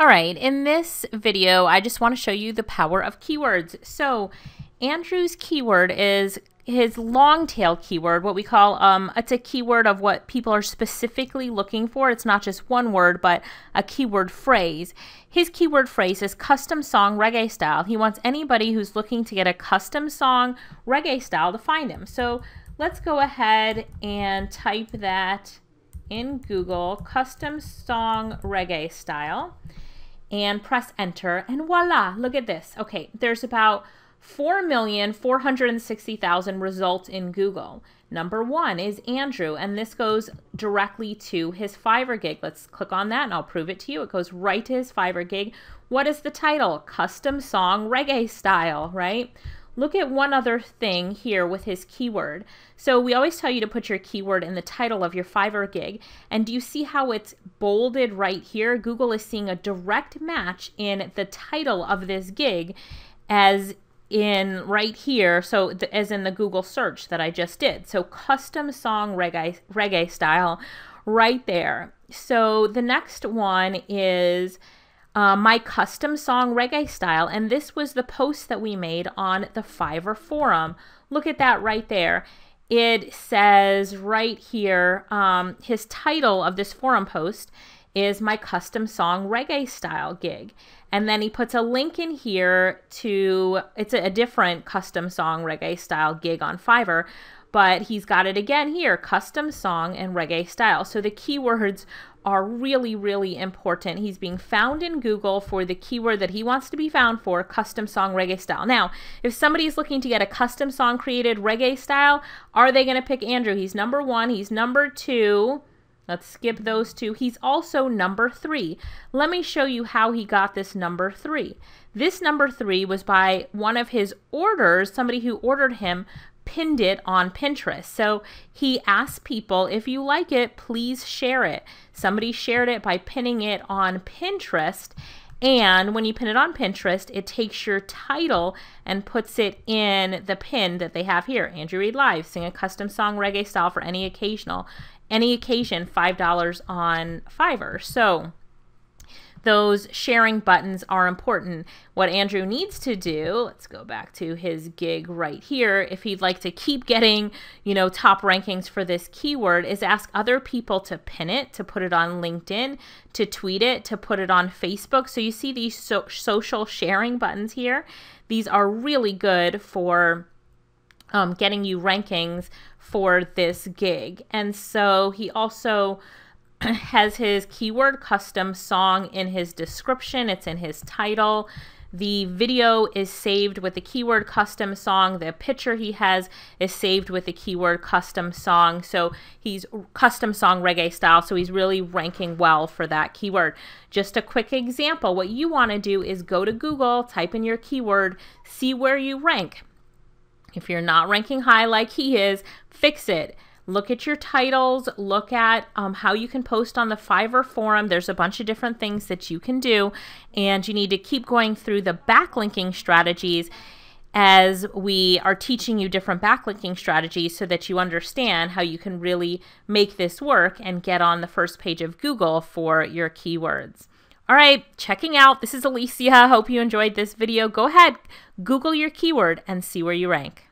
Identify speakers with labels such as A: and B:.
A: All right, in this video, I just want to show you the power of keywords. So Andrew's keyword is his long tail keyword, what we call, um, it's a keyword of what people are specifically looking for. It's not just one word, but a keyword phrase. His keyword phrase is custom song reggae style. He wants anybody who's looking to get a custom song reggae style to find him. So let's go ahead and type that in Google, custom song reggae style and press enter and voila, look at this. Okay, there's about 4,460,000 results in Google. Number one is Andrew, and this goes directly to his Fiverr gig. Let's click on that and I'll prove it to you. It goes right to his Fiverr gig. What is the title? Custom Song Reggae Style, right? Look at one other thing here with his keyword. So we always tell you to put your keyword in the title of your Fiverr gig. And do you see how it's bolded right here? Google is seeing a direct match in the title of this gig as in right here, so as in the Google search that I just did. So custom song reggae, reggae style right there. So the next one is uh, my custom song reggae style. And this was the post that we made on the Fiverr forum. Look at that right there. It says right here, um, his title of this forum post is my custom song reggae style gig. And then he puts a link in here to, it's a, a different custom song reggae style gig on Fiverr but he's got it again here custom song and reggae style. So the keywords are really, really important. He's being found in Google for the keyword that he wants to be found for custom song reggae style. Now, if somebody is looking to get a custom song created reggae style, are they going to pick Andrew? He's number one, he's number two. Let's skip those two. He's also number three. Let me show you how he got this number three. This number three was by one of his orders, somebody who ordered him pinned it on Pinterest. So he asked people, if you like it, please share it. Somebody shared it by pinning it on Pinterest. And when you pin it on Pinterest, it takes your title and puts it in the pin that they have here. Andrew Reed Live, sing a custom song reggae style for any occasional, any occasion, $5 on Fiverr. So those sharing buttons are important. What Andrew needs to do, let's go back to his gig right here, if he'd like to keep getting, you know, top rankings for this keyword, is ask other people to pin it, to put it on LinkedIn, to tweet it, to put it on Facebook. So you see these so social sharing buttons here. These are really good for um, getting you rankings for this gig. And so he also has his keyword custom song in his description, it's in his title. The video is saved with the keyword custom song. The picture he has is saved with the keyword custom song. So he's custom song reggae style. So he's really ranking well for that keyword. Just a quick example. What you want to do is go to Google, type in your keyword, see where you rank. If you're not ranking high like he is, fix it look at your titles, look at um, how you can post on the Fiverr forum. There's a bunch of different things that you can do, and you need to keep going through the backlinking strategies as we are teaching you different backlinking strategies so that you understand how you can really make this work and get on the first page of Google for your keywords. All right, checking out. This is Alicia. Hope you enjoyed this video. Go ahead, Google your keyword and see where you rank.